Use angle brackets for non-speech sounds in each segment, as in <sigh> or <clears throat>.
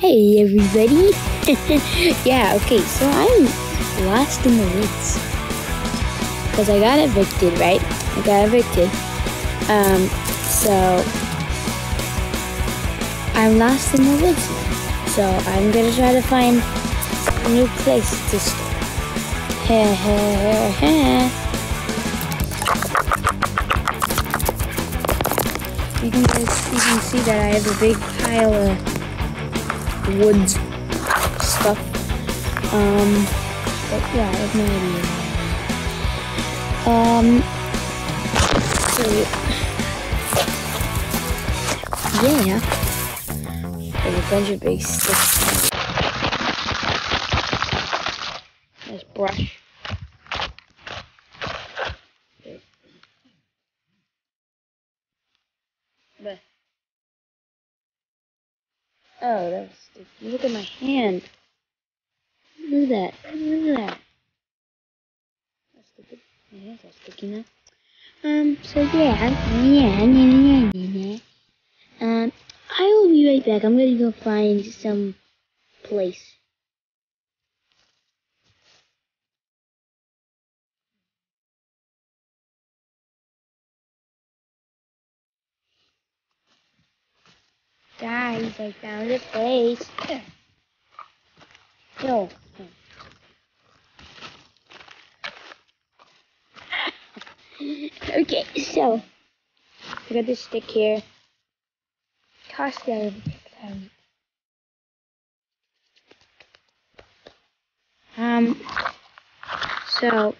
Hey everybody! <laughs> yeah, okay, so I'm lost in the woods. Because I got evicted, right? I got evicted. Um, so I'm lost in the woods now. So I'm gonna try to find a new place to stay. <laughs> You can, you can see that I have a big pile of woods stuff. Um, but yeah, I have no idea. Um, so yeah, there's a bunch of big sticks. There's brush. But Oh, that was sticky. Look at my hand. Look at that. Look at that. That's sticky. My hands are sticky now. Um, so yeah, yeah, yeah, yeah, yeah. Um, I will be right back. I'm gonna go find some place. Guys, I found a place. No. okay, so I got this stick here. Toss that over. Um, so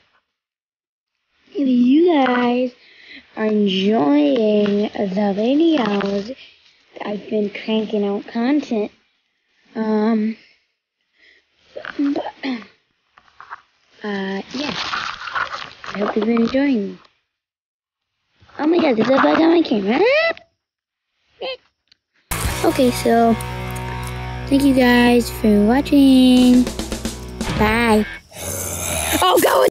if you guys are enjoying the videos I've been cranking out content. Um, but, <clears throat> uh, yeah. I hope you've been enjoying. Oh my god, there's a bug on my camera. Okay, so, thank you guys for watching. Bye. Oh, go!